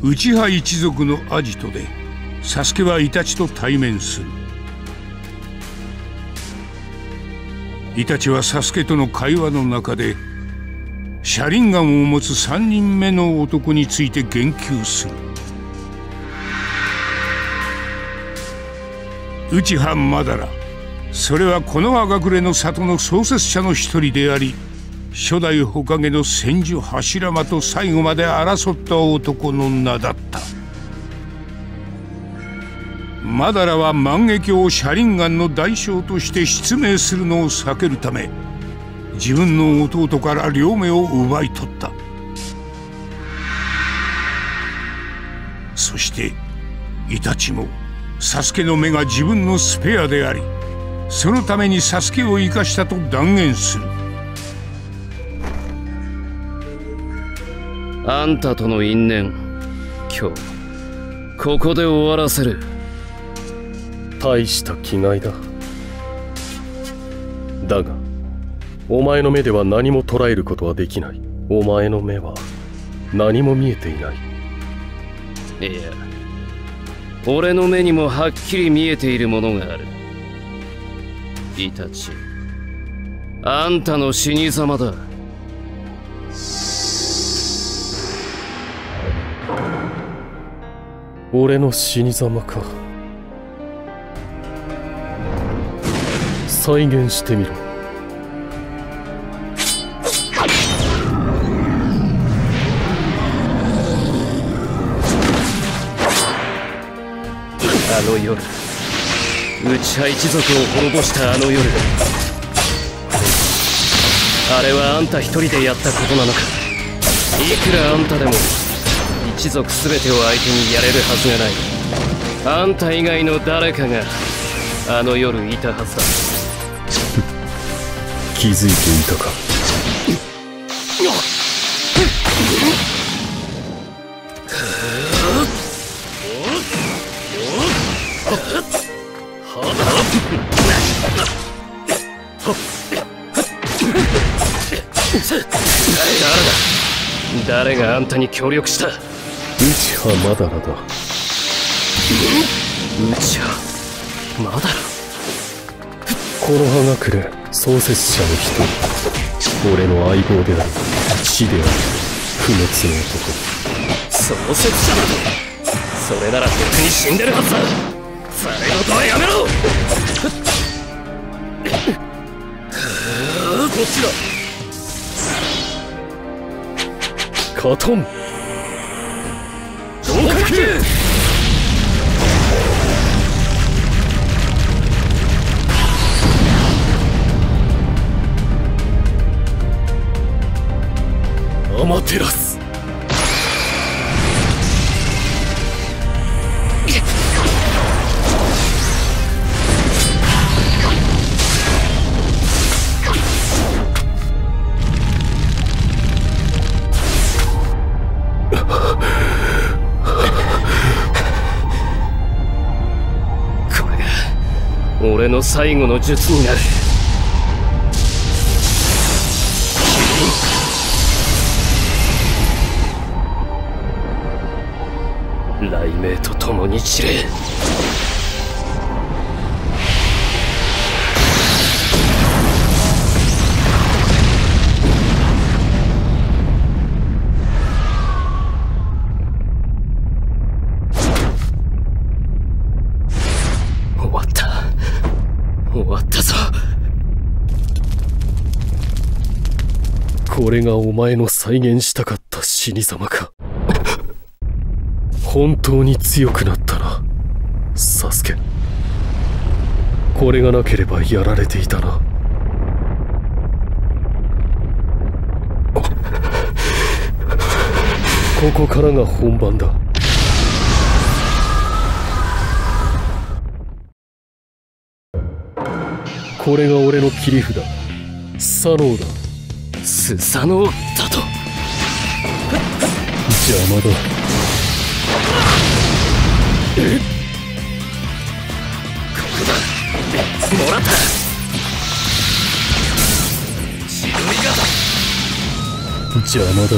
内派一族のアジトでサスケはイタチと対面する。イタチはサスケとの会話の中で車輪ガンを持つ3人目の男について言及する。内派マダラそれはこの赤暮れの里の創設者の一人であり初代火影の千住柱間と最後まで争った男の名だった。マダラは万華鏡を車輪ガンの代償として失明するのを避けるため自分の弟から両目を奪い取った。そしてイタチもサスケの目が自分のスペアでありそのためにサスケを生かしたと断言する。あんたとの因縁。今日ここで終わらせる。大した気概だ。だがお前の目では何も捉えることはできない。お前の目は何も見えていない。いや俺の目にもはっきり見えているものがある。イタチあんたの死に様だ俺の死に様か。再現してみろ。あの夜内派一族を滅ぼしたあの夜。あれはあんた一人でやったことなのか。いくらあんたでも一族全てを相手にやれるはずがない。あんた以外の誰かがあの夜いたはずだ。気づいていたか？誰があんたに協力した？内派マダラだ内派まだらこの葉隠れ創設者の一人。俺の相棒である死である不滅の男。創設者などそれならとっくに死んでるはず。だそれごとはやめろ！こっちだ。カトンアマテラスこれが俺の最後の術になる。雷鳴と共に散れ。終わった。終わったぞ。これがお前の再現したかった死に様か。本当に強くなったな。サスケ。これがなければやられていたな。ここからが本番だ。これが俺の切り札。サノーだ。スサノオだと。邪魔だもらった。自分味方邪魔だ。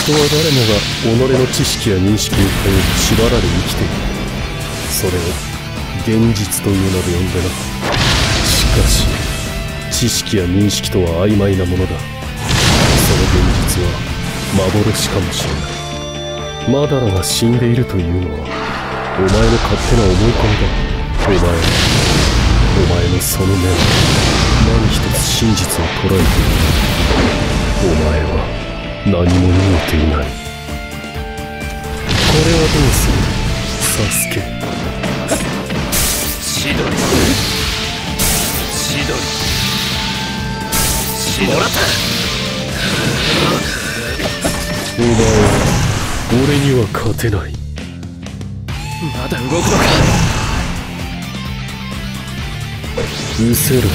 人は誰もが己の知識や認識を頼り縛られ生きている。それを現実という名で呼んでな。しかし知識や認識とは曖昧なものだ現実は幻かもしれないマダラが死んでいるというのはお前の勝手な思い込みだ。お前はお前のその目は何一つ真実を捉えていないお前は何も見えていない。これはどうする？サスケ。千鳥千鳥千鳥もらった。お前は俺には勝てない。まだ動くのか。うせろ。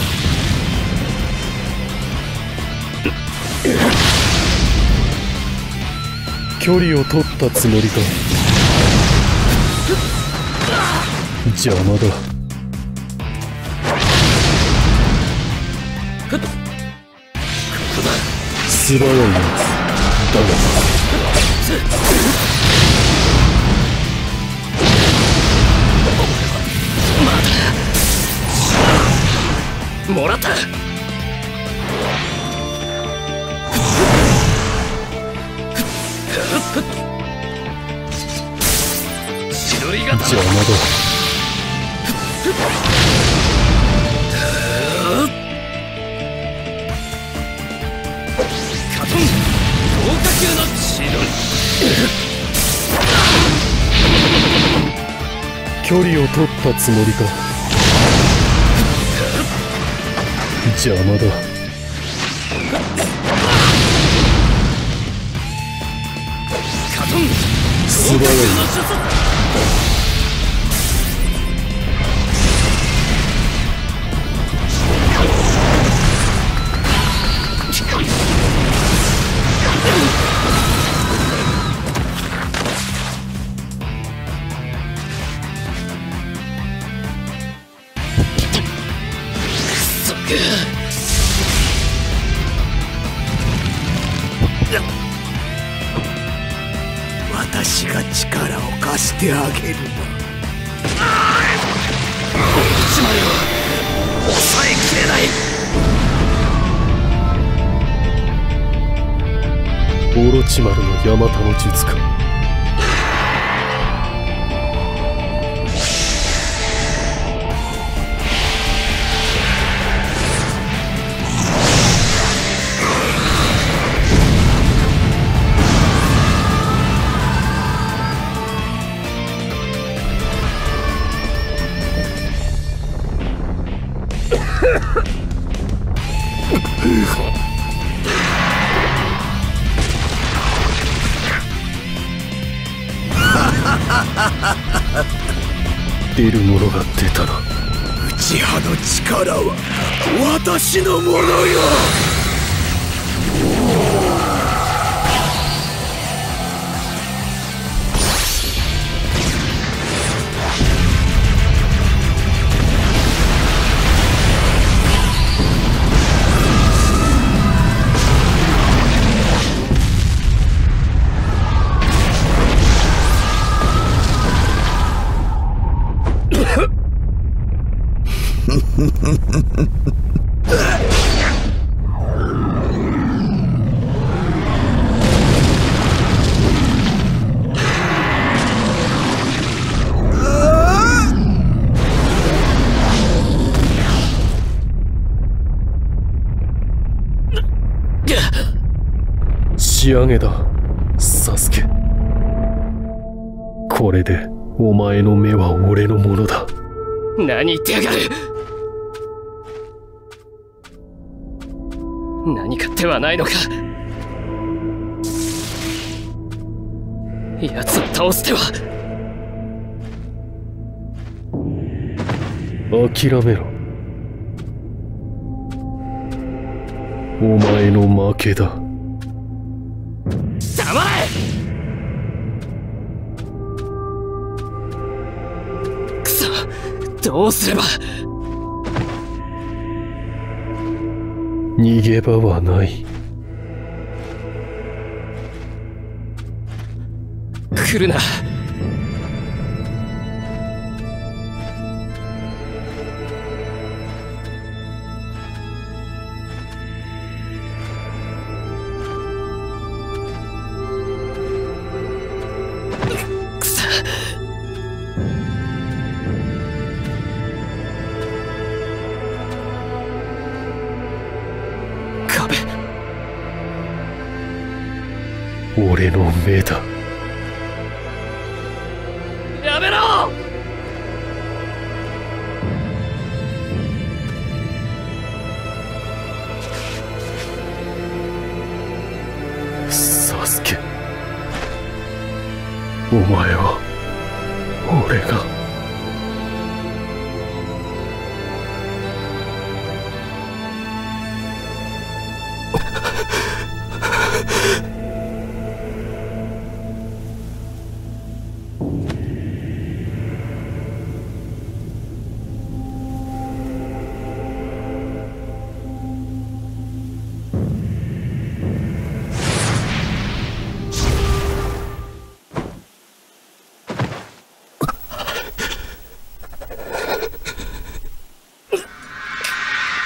距離を取ったつもりか。邪魔だ。素早いやつだがもらった。千鳥が邪魔だカトン豪華級の千鳥距離を取ったつもりか。邪魔だ。素早い私が力を貸してあげるつまりは抑えきれない。オロチマルのヤマタの術か。私のものよ。仕上げだ。サスケ。これでお前の目は俺のものだ。何言ってやがる。何か手はないのか。奴を倒す手は。諦めろ。お前の負けだ。黙れ。くそどうすれば逃げ場はない。来るな。俺の目だ。やめろ！サスケお前は俺が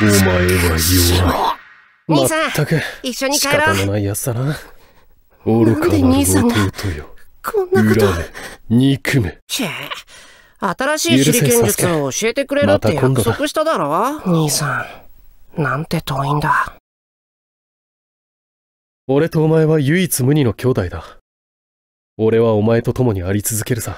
お前は弱い。兄さんまく一緒に仕帰ろう。方のないやつだな。愚かな弟よ。こんなこと。恨め憎め。新しい手裏剣術を教えてくれるって約束しただろ？兄さんなんて遠いんだ。俺とお前は唯一無二の兄弟だ。俺はお前と共にあり続けるさ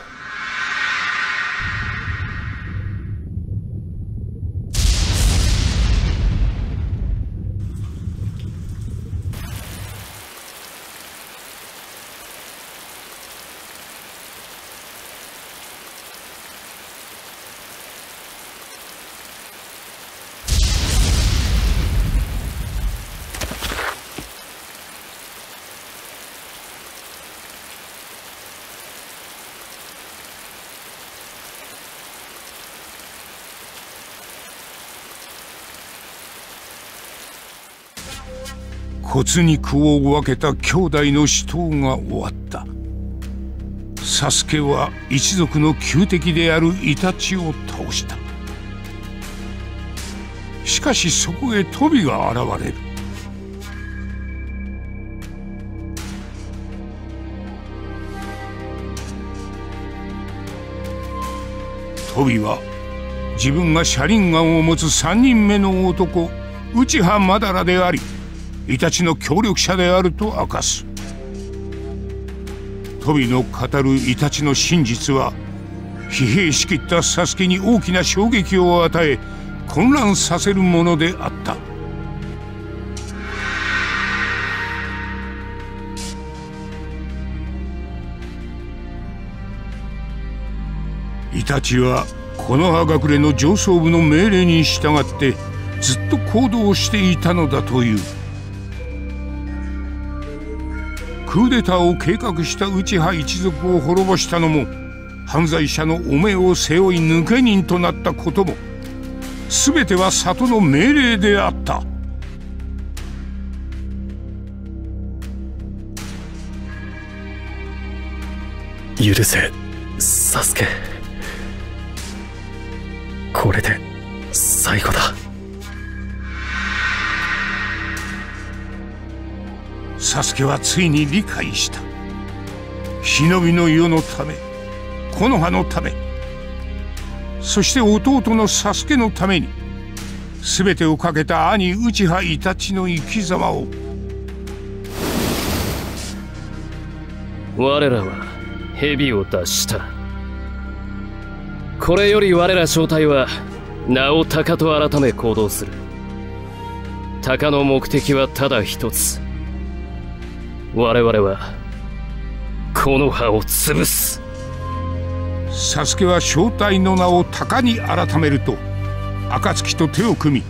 骨肉を分けた兄弟の死闘が終わった。サスケは一族の旧敵であるイタチを倒した。しかしそこへトビが現れる。トビは自分が車輪ガンを持つ3人目の男内葉マダラでありイタチの協力者であると明かす。トビの語るイタチの真実は疲弊しきったサスケに大きな衝撃を与え混乱させるものであった。イタチはこの葉隠れの上層部の命令に従ってずっと行動していたのだという。クーデターを計画した内派一族を滅ぼしたのも犯罪者の汚名を背負い抜け人となったことも全ては里の命令であった。許せサスケ。これで最後だ。サスケはついに理解した。忍びの世のため木の葉のためそして弟のサスケのために全てをかけた兄内葉イタチの生き様を。我らは蛇を脱した。これより我ら正体は名を鷹と改め行動する。鷹の目的はただ一つ。我々はこの葉を潰す。サスケは正体の名を鷹に改めると暁と手を組み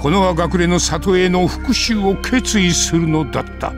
この葉隠れの里への復讐を決意するのだった。